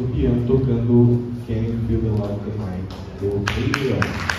do piano tocando Can You Feel the Love Tonight, do Rei